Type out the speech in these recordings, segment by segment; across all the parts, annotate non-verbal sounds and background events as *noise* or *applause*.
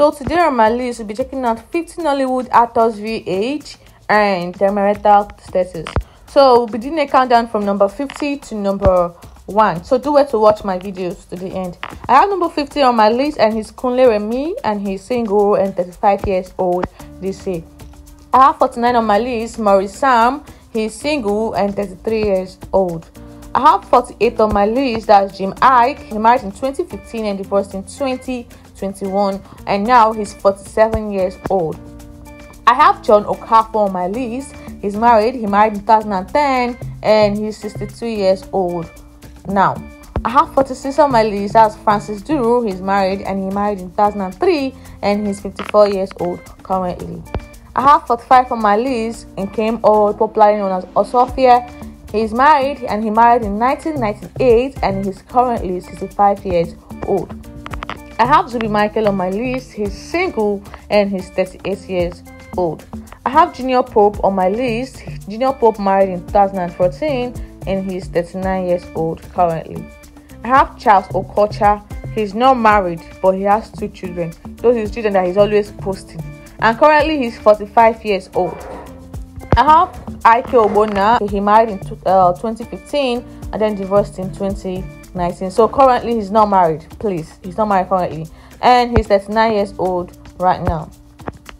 So today on my list, we'll be checking out 15 Nollywood actors VH and their marital status. So we'll be doing a countdown from number 50 to number 1. So do wait to watch my videos to the end. I have number 50 on my list and he's Kunle Remi and he's single and 35 years old this year. I have 49 on my list, Maurice Sam, he's single and 33 years old. I have 48 on my list, that's Jim Iyke, he married in 2015 and divorced in 2021 and now he's 47 years old. I have John Okafor on my list, he's married, he married in 2010 and he's 62 years old now. I have 46 on my list, that's Francis Duru, he's married and he married in 2003 and he's 54 years old currently. I have 45 on my list Nkem Owoh, popularly known as Osofia. He's married and he married in 1998 and he's currently 65 years old. I have Zubby Michael on my list. He's single and he's 38 years old. I have Junior Pope on my list. Junior Pope married in 2014 and he's 39 years old currently. I have Charles Okocha. He's not married but he has two children. Those are his children that he's always posting and currently he's 45 years old. I have Ik Ogbonna. He married in uh, 2015 and then divorced in 2019. So currently he's not married. Please, he's not married currently, and he's 39 years old right now.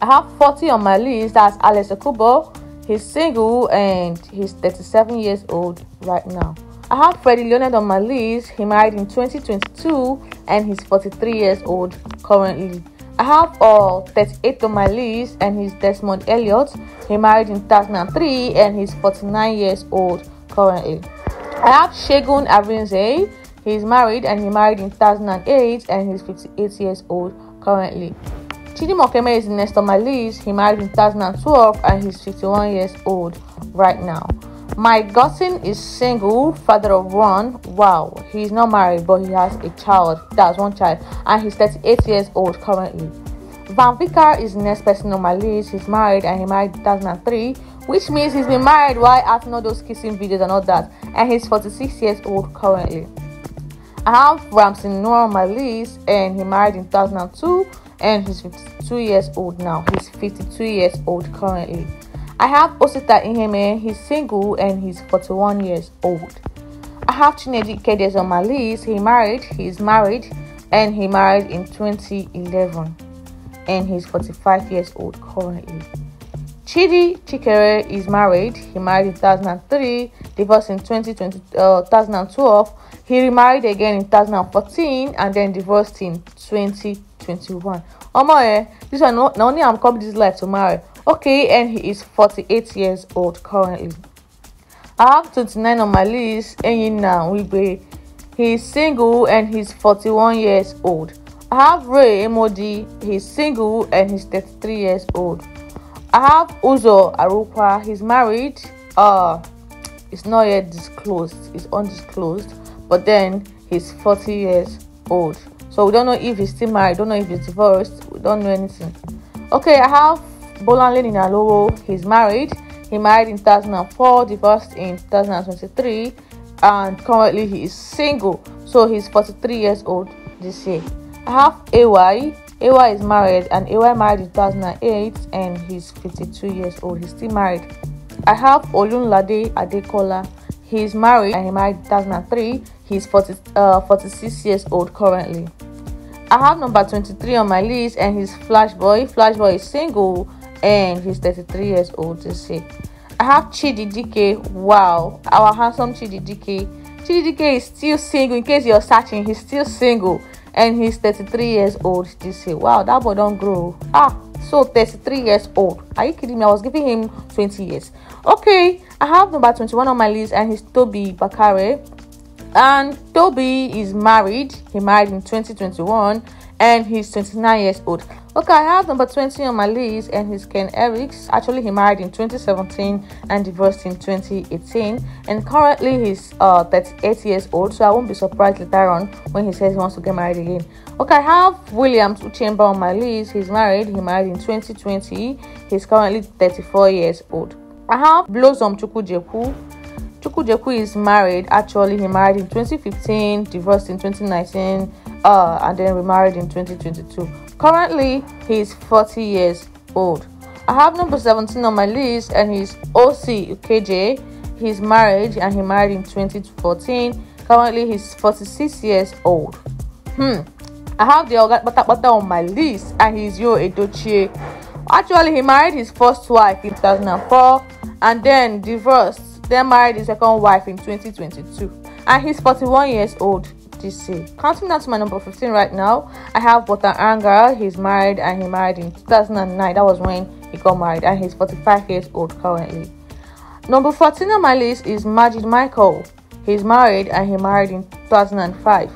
I have 40 on my list. That's Alex Ekubo. He's single and he's 37 years old right now. I have Freddie Leonard on my list. He married in 2022 and he's 43 years old currently. I have uh, 38 on my list, and he's Desmond Elliott. He married in 2003, and he's 49 years old currently. I have Segun Arinze. He's married, and he married in 2008, and he's 58 years old currently. Chidi Mokeme is next on my list. He married in 2012, and he's 51 years old right now. Mike Godson is single, father of one. Wow, he's not married, but he has a child. That's one child, and he's 38 years old currently. Van Vicker is next person on my list. He's married and he married in 2003, which means he's been married while acting all those kissing videos and all that, and he's 46 years old currently. I have Ramsey Nouah on my list, and he married in 2002, and he's 52 years old now. He's 52 years old currently. I have Osita Iheme, he's single and he's 41 years old. I have Chinedu Ikedieze on my list. He married, he's married, and he married in 2011, and he's 45 years old currently. Chidi Chikere is married. He married in 2003, divorced in 2020, uh, 2012. He remarried again in 2014 and then divorced in 2021. Oh my, this one, not only I'm coming this life to marry. Okay, and he is 48 years old currently. I have 29 on my list, Enyinna Nwigwe. He is single and he's 41 years old. I have Ray Emodi, he's single and he's 33 years old. I have Uzor Arukwe, he's married. Uh it's not yet disclosed, it's undisclosed, but then he's 40 years old. So we don't know if he's still married, don't know if he's divorced, we don't know anything. Okay, I have Bolanle Ninalowo, he's married. He married in 2004, divorced in 2023, and currently he is single. So he's 43 years old this year. I have AY. AY is married, and AY married in 2008, and he's 52 years old. He's still married. I have Odunlade Adekola. He's married and he married in 2003. He's 40, uh, 46 years old currently. I have number 23 on my list, and he's Flashboy. Flashboy is single and he's 33 years old this year. I have Chidi Dike. Wow, our handsome Chidi Dike. Chidi Dike is still single. In case you're searching, he's still single and he's 33 years old this year. Wow, that boy don't grow. Ah, so 33 years old. Are you kidding me? I was giving him 20 years. Okay, I have number 21 on my list and he's Tobi Bakre. And Tobi is married. He married in 2021 and he's 29 years old. Okay, I have number 20 on my list, and he's Ken Erics. Actually, he married in 2017 and divorced in 2018, and currently he's uh 38 years old. So I won't be surprised later on when he says he wants to get married again. Okay, I have Williams Uchemba on my list. He's married. He married in 2020. He's currently 34 years old. I have Blossom Chukwujekwu. Chukwujekwu is married. Actually, he married in 2015, divorced in 2019 uh, and then remarried in 2022. Currently, he is 40 years old. I have number 17 on my list, and he's OC Ukeje. He's married and he married in 2014. Currently, he's 46 years old. Hmm. I have the Oga Bata on my list, and he's Yul Edochie. Actually, he married his first wife in 2004 and then divorced, then married his second wife in 2022. And he's 41 years old this year. Counting down to my number 15 right now, I have Bota Anga. He's married and he married in 2009. That was when he got married, and he's 45 years old currently. Number 14 on my list is Majid Michael. He's married and he married in 2005.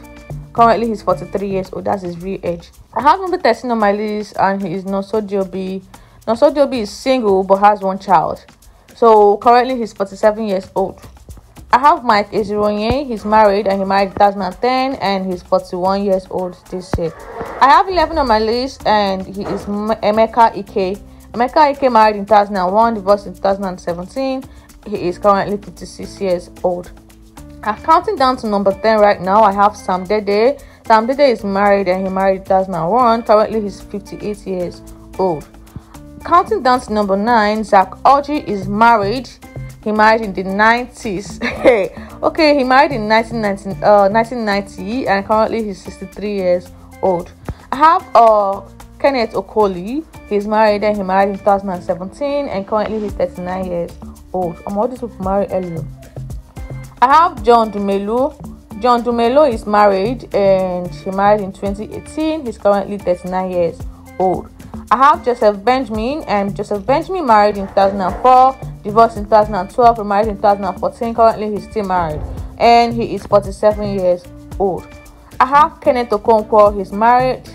Currently, he's 43 years old. That's his real age. I have number 13 on my list, and he is Nonso Diobi. Diobi is single but has one child. So currently, he's 47 years old. I have Mike Ezuruonye. He's married and he married in 2010 and he's 41 years old this year. I have 11 on my list and he is Emeka Ike. Emeka Ike married in 2001, divorced in 2017. He is currently 56 years old. I'm counting down to number 10 right now. I have Sam Dede. Sam Dede is married and he married in 2001. Currently, he's 58 years old. Counting down to number 9, Zack Orji is married. He married in the 90s. *laughs* okay, he married in 1990, uh, 1990 and currently he's 63 years old. I have uh, Kenneth Okolie. He's married and he married in 2017 and currently he's 39 years old. I'm all these married earlier. I have John Dumelo. John Dumelo is married and he married in 2018. He's currently 39 years old. I have Joseph Benjamin and Joseph Benjamin married in 2004, divorced in 2012, remarried in 2014. Currently, he's still married and he is 47 years old. I have Kenneth Okonkwo. He's married.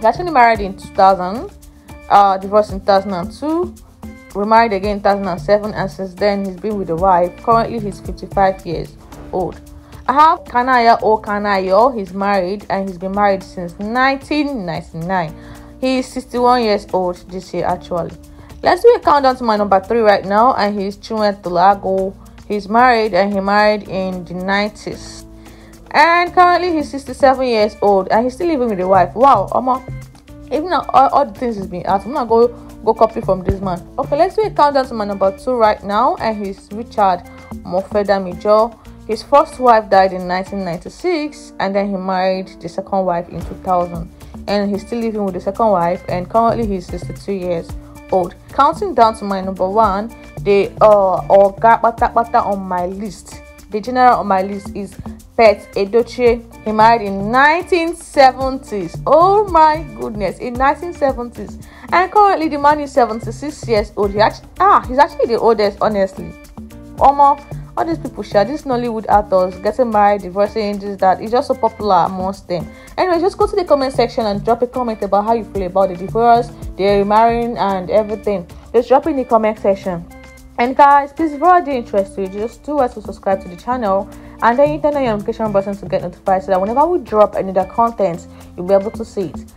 He actually married in 2000, uh, divorced in 2002 remarried again in 2007 and since then he's been with a wife currently he's 55 years old i have Kanayo O. Kanayo he's married and he's been married since 1999 he's 61 years old this year actually. Let's do a countdown to my number three right now and he's Chiwetalu Agu. he's married and he married in the 90s and currently he's 67 years old and he's still living with a wife. Wow Oma. even all, all the things he's been asked i'm not going go copy from this man. Okay let's do a countdown to my number two right now and he's Richard Mofe-Damijo. His first wife died in 1996 and then he married the second wife in 2000 and he's still living with the second wife and currently he's 62 years old counting down to my number one the uh or bata on my list the general on my list is Pete Edochie. He married in 1970s. Oh my goodness, in 1970s. And currently the man is 76 years old. He actually, ah, he's actually the oldest, honestly. Omo, all these people share these Nollywood actors getting married, divorcing, this, that. It's just so popular amongst them. Anyway, just go to the comment section and drop a comment about how you feel about the divorce, the remarrying, and everything. Just drop in the comment section. And guys, please, if you're interested, just do us to subscribe to the channel and then you turn on your notification button to get notified so that whenever we drop any other content, you'll be able to see it.